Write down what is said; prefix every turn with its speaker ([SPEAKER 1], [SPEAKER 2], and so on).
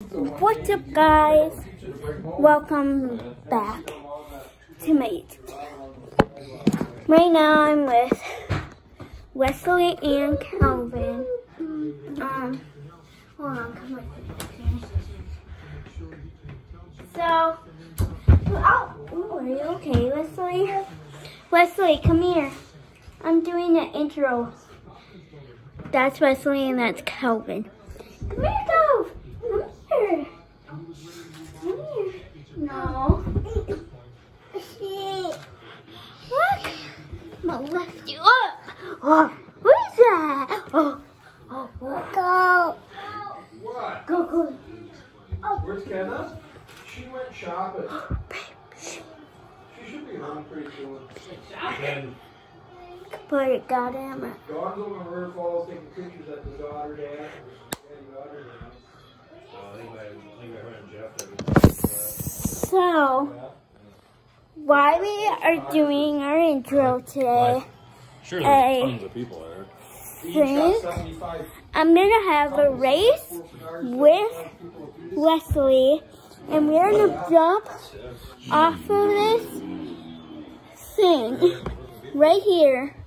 [SPEAKER 1] What's up guys? Welcome back to my YouTube. Right now I'm with Wesley and Calvin. Um, hold on, come on. So, oh, ooh, are you okay, Wesley? Wesley, come here. I'm doing an intro. That's Wesley and that's Calvin. Come here, No. Look. I'm gonna lift you up. Oh, what is that? Oh, oh, go.
[SPEAKER 2] What?
[SPEAKER 1] Go, go.
[SPEAKER 2] Where's Kenna? She went shopping. She should be home pretty soon. And
[SPEAKER 1] Put it, goddamn it.
[SPEAKER 2] Dawn's over River Falls taking pictures at the daughter dad. Daddy daughter dad.
[SPEAKER 3] Uh, I think I, I think I heard Jeff. That
[SPEAKER 1] So, why we are doing our intro today,
[SPEAKER 3] sure, tons of people there.
[SPEAKER 1] Think? I'm gonna have a race with Wesley, and we're gonna jump off of this thing right here